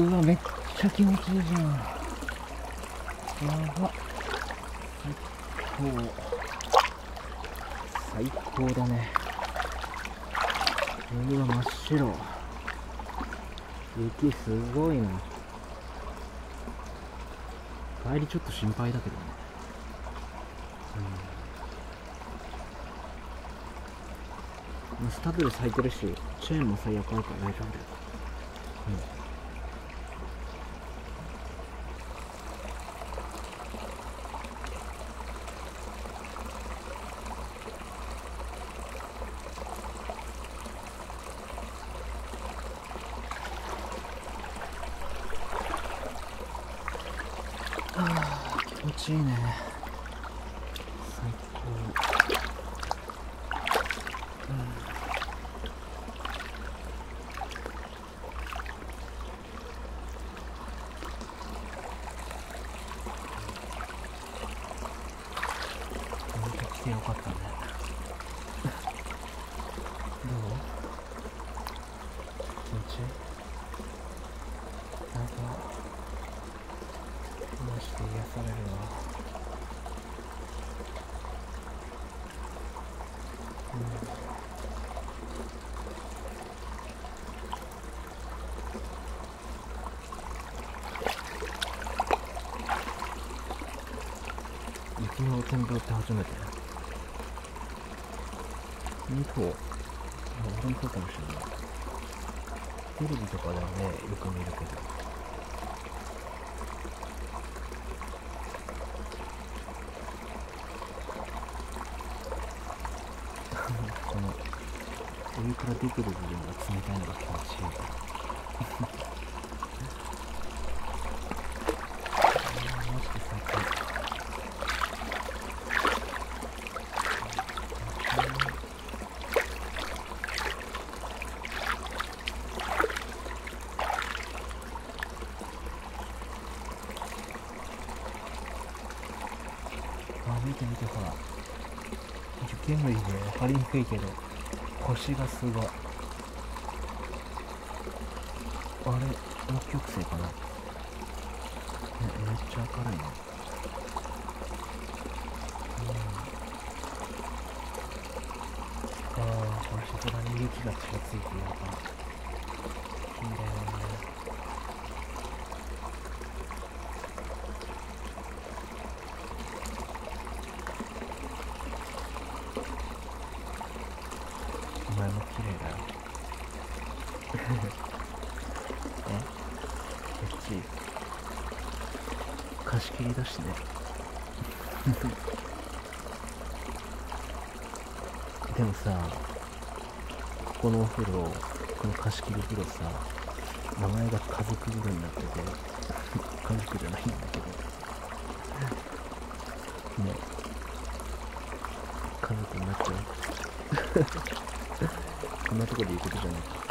うわめっちゃ気持ちいいじゃん。やば。最高。最高だね。うわ真っ白。雪すごいな。帰りちょっと心配だけどね。うん。スタブル咲いてるしチェーンも最悪あるから大丈夫だよ。うん。気持ちいいね。最高本当来てよかったねどう気持ちいいなんかマジで癒されるわ雪の天風って初めて本当あ俺もそうかもしれない。テレビとかではねよく見るけどこのお湯から出てる部分が冷たいのが気持ちいいマジで最高あ見て見てほら。受験類で分かりにくいけど。腰がすごいあれ？北極星かな？ねめっちゃ明るいねうん。ああ星空に雪がちらついてるのか綺麗お前も綺麗だよえこっち貸し切りだしね。でもさここのお風呂この貸し切り風呂さ名前が家族風呂になってて 家族じゃないんだけど。ね。家族になっちゃう。こんなとこで言うことじゃない。か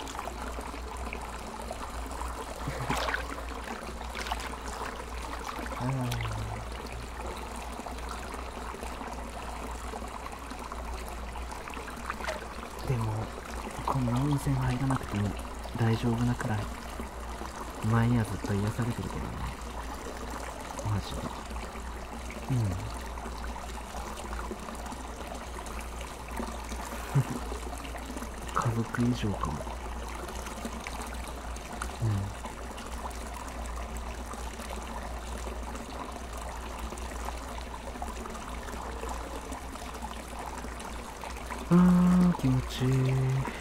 でもこんな温泉入らなくても大丈夫なくら。い前にはずっと癒されてるけどね。マジで。うん。家族以上かもうんあー気持ちいい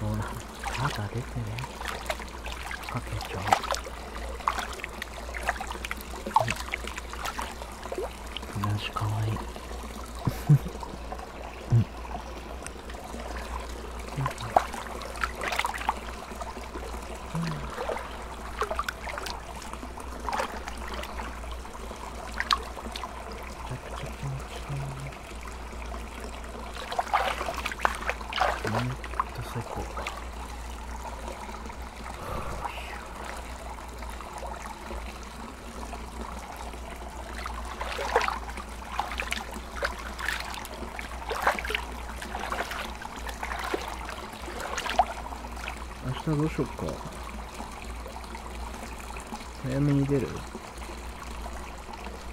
ほらまだ出てねかけちゃかわいい。じかわいいどうしようか。早めに出る。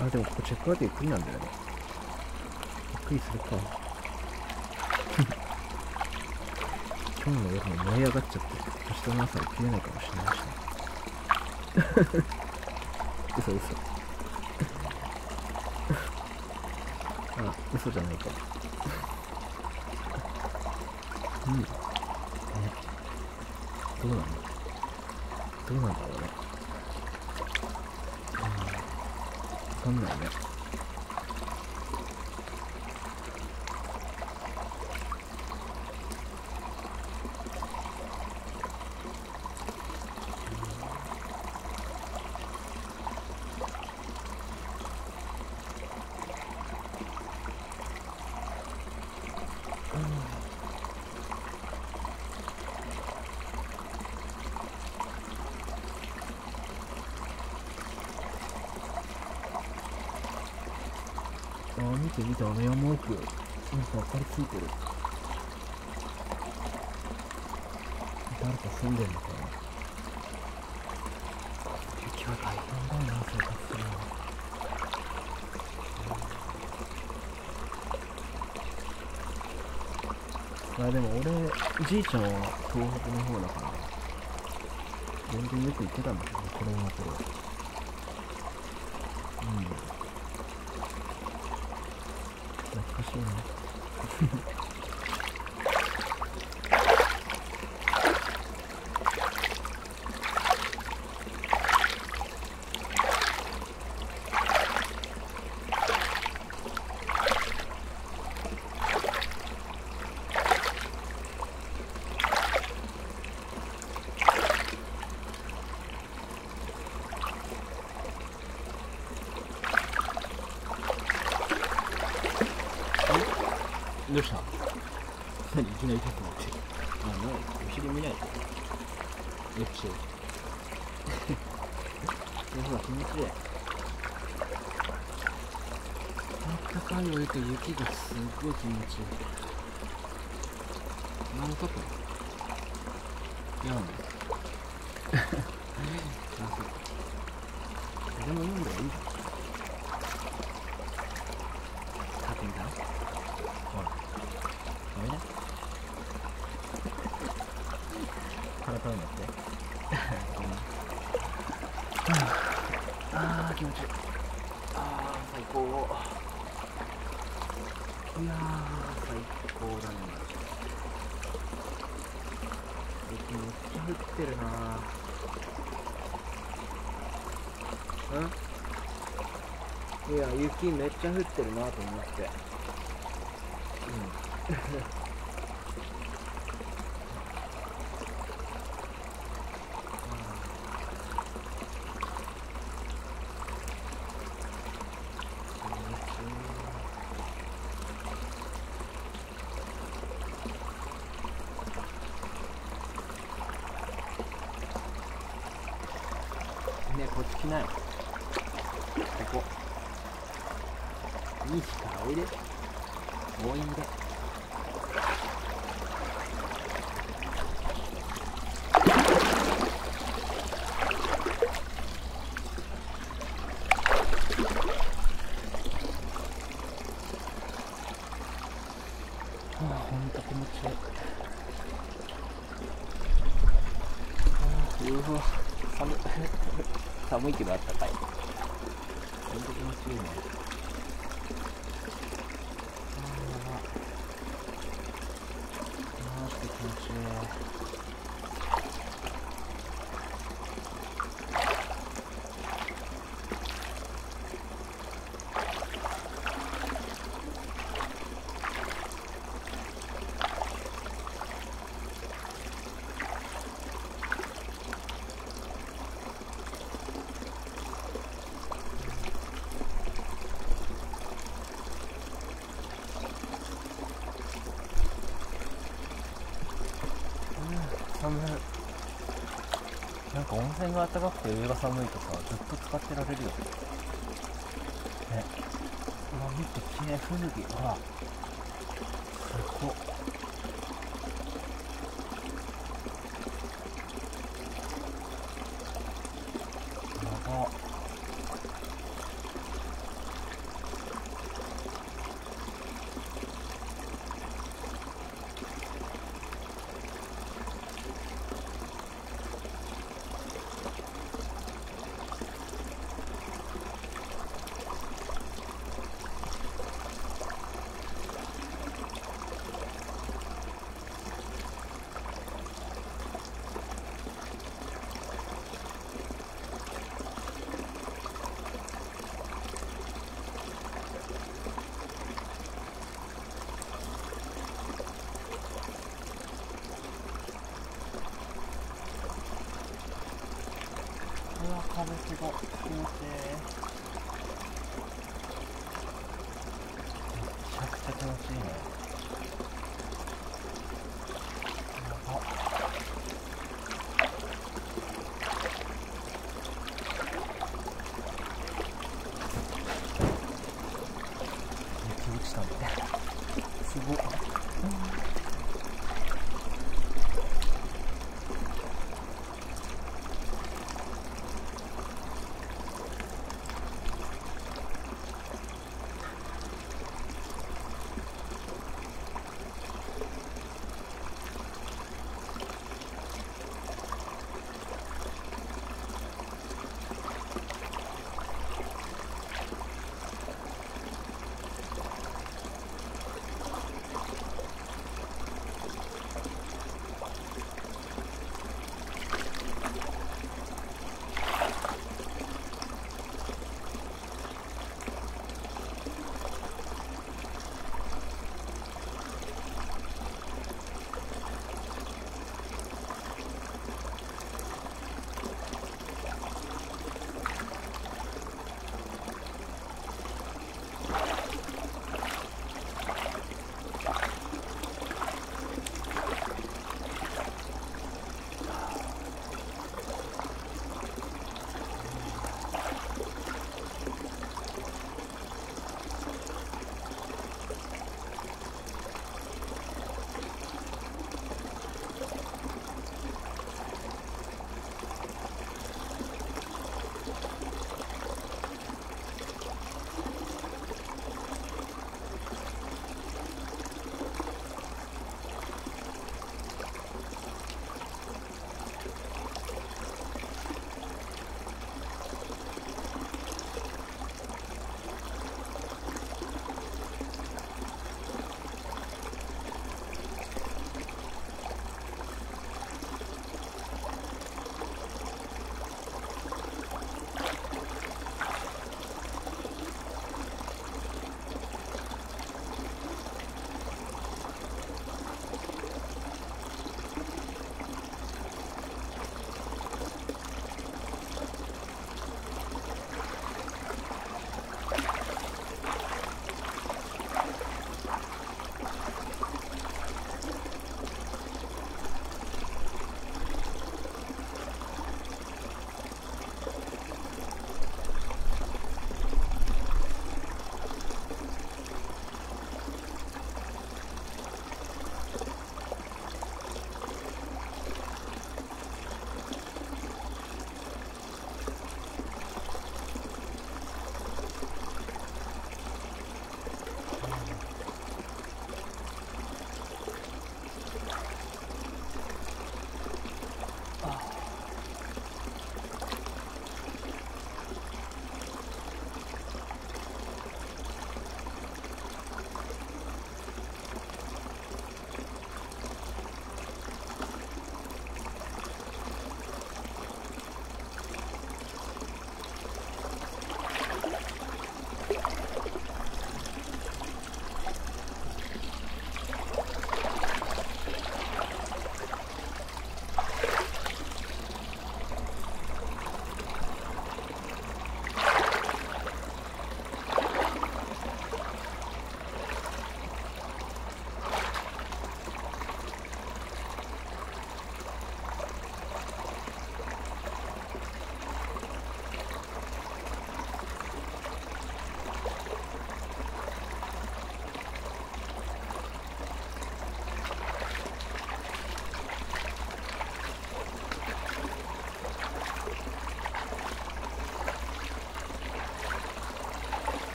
あでもここチェックアウトゆっくりなんだよね。ゆっくりするか。今日の夜も燃え上がっちゃって明日の朝起きれないかもしれないしね。嘘嘘。あ嘘じゃないか。うん。ね。どうなんだどうなんだろうね。うん。わかんないね。ー見て見てあの山奥なんか明かりついてる。誰か住んでんのかな。雪は大変だよな生活するの。まあでも俺じいちゃんは東北の方だから全然よく行ってたんだけど子供の頃。うん。懐かしいなどうした？何？いきなり立ってなって。あもうお尻見ないとよくしようほら気持ちいい。あったかいお湯と雪がすっごい気持ちいい。何カップいやねあそうそれも飲んだらいいじゃんカーテンだほらダメだからかうんだってああ気持ちいいああ最高いやー最高だね雪めっちゃ降ってるな。うんいや雪めっちゃ降ってるな。と思ってねこっち来ない。ここ。いいしからおいで応援で。はあほんと気持ちいい。はあうわ寒い寒いけどあったかい。本当気持ちいいねあーやばマジで気持ちいい寒い線が暖かくて上が寒いとさずっと使ってられるよ。ね。うわ見てきれい吹雪。ほらすごっうわ風すごい気持ちいいめちゃくちゃ気持ちいいねやば雪落ちたね。すごっ。です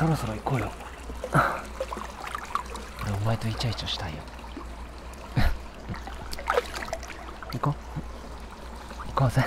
そろそろ行こうよ。俺お前とイチャイチャしたいよ。行こう。行こうぜ。